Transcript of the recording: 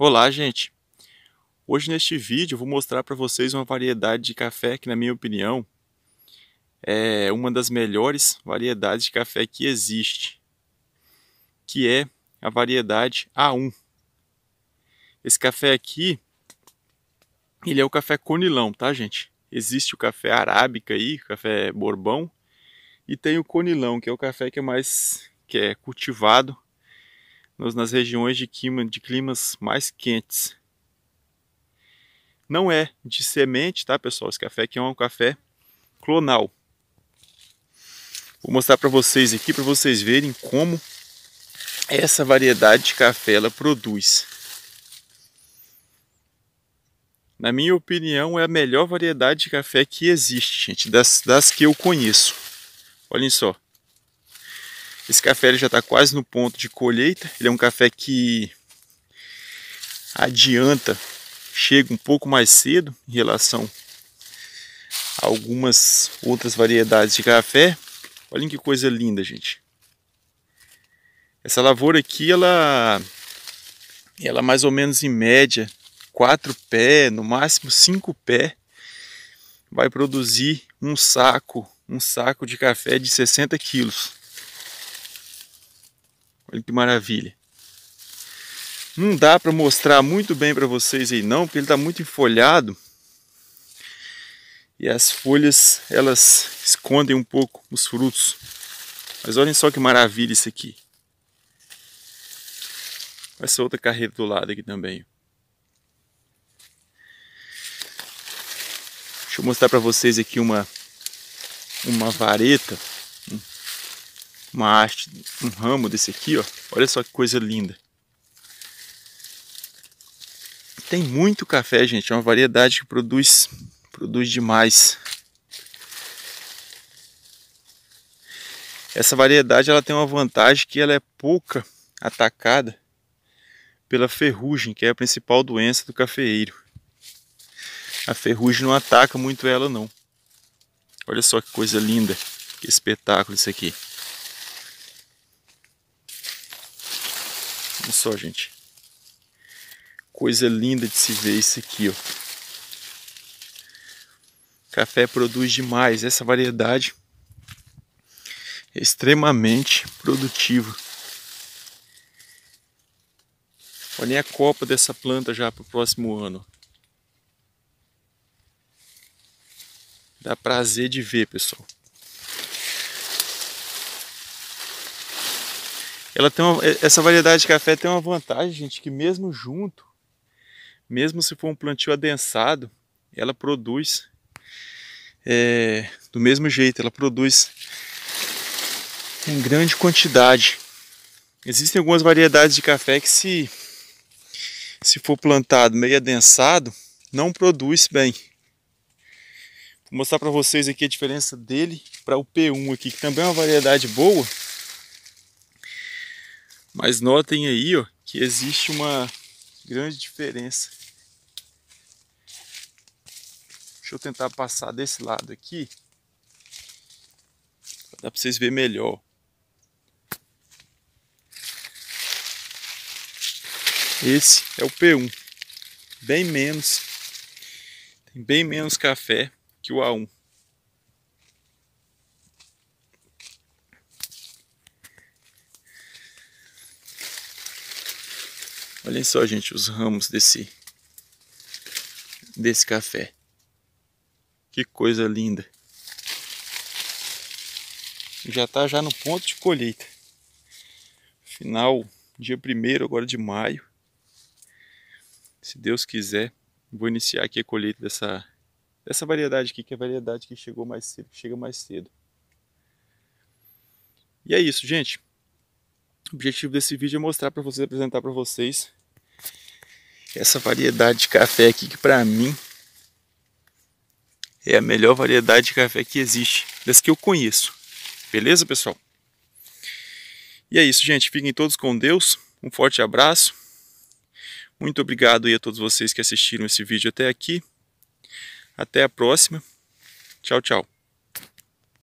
Olá, gente! Hoje neste vídeo eu vou mostrar para vocês uma variedade de café que, na minha opinião, é uma das melhores variedades de café que existe, que é a variedade A1. Esse café aqui, ele é o café conilão, tá, gente? Existe o café arábica aí, café bourbon, e tem o conilão, que é o café que é mais que é cultivado nas regiões de, clima, de climas mais quentes. Não é de semente, tá pessoal? Esse café aqui é um café clonal. Vou mostrar para vocês aqui, para vocês verem como essa variedade de café ela produz. Na minha opinião, é a melhor variedade de café que existe, gente, das, das que eu conheço. Olhem só. Esse café já está quase no ponto de colheita. Ele é um café que adianta, chega um pouco mais cedo em relação a algumas outras variedades de café. Olhem que coisa linda, gente. Essa lavoura aqui, ela, ela mais ou menos em média, quatro pés, no máximo cinco pés, vai produzir um saco, um saco de café de 60 quilos. Olha que maravilha. Não dá para mostrar muito bem para vocês aí não, porque ele está muito enfolhado. E as folhas, elas escondem um pouco os frutos. Mas olhem só que maravilha isso aqui. Essa outra carreira do lado aqui também. Deixa eu mostrar para vocês aqui uma, uma vareta uma haste, um ramo desse aqui, ó. Olha só que coisa linda. Tem muito café, gente. É uma variedade que produz, produz demais. Essa variedade ela tem uma vantagem que ela é pouca atacada pela ferrugem, que é a principal doença do cafeeiro. A ferrugem não ataca muito ela não. Olha só que coisa linda, que espetáculo isso aqui. Olha só, gente. Coisa linda de se ver isso aqui, ó. Café produz demais. Essa variedade é extremamente produtiva. Olha a copa dessa planta já para o próximo ano. Dá prazer de ver, pessoal. Ela tem uma, essa variedade de café tem uma vantagem, gente, que mesmo junto, mesmo se for um plantio adensado, ela produz é, do mesmo jeito, ela produz em grande quantidade. Existem algumas variedades de café que se se for plantado meio adensado, não produz bem. Vou mostrar para vocês aqui a diferença dele para o P1 aqui, que também é uma variedade boa, mas notem aí ó, que existe uma grande diferença. Deixa eu tentar passar desse lado aqui. Dá para vocês verem melhor. Esse é o P1. Bem menos. Tem bem menos café que o A1. Olhem só, gente, os ramos desse desse café. Que coisa linda. Já está já no ponto de colheita. Final dia 1 agora de maio. Se Deus quiser, vou iniciar aqui a colheita dessa dessa variedade aqui, que é a variedade que chegou mais cedo, chega mais cedo. E é isso, gente. O objetivo desse vídeo é mostrar para vocês, apresentar para vocês essa variedade de café aqui que para mim é a melhor variedade de café que existe, das que eu conheço. Beleza, pessoal? E é isso, gente. Fiquem todos com Deus. Um forte abraço. Muito obrigado aí a todos vocês que assistiram esse vídeo até aqui. Até a próxima. Tchau, tchau.